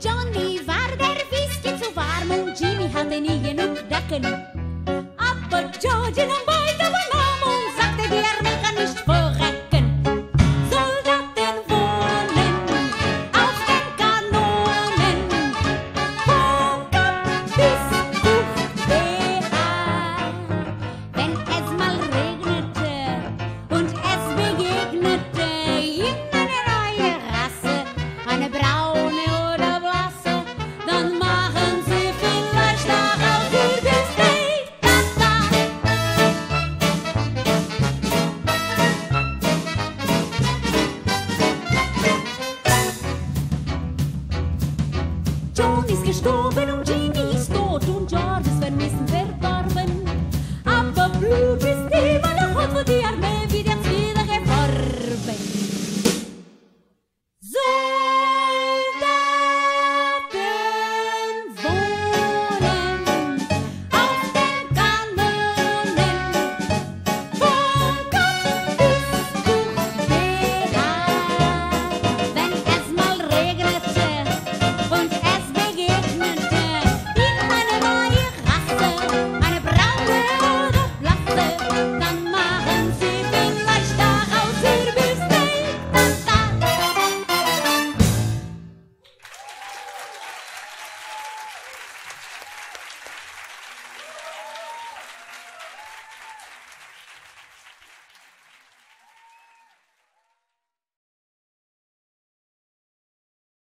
Johnny var där fisken så varm Jimmy hade nio nog dacken. Abba George Joe ist gestorben und Jimmy ist tot und Jarvis vermissen.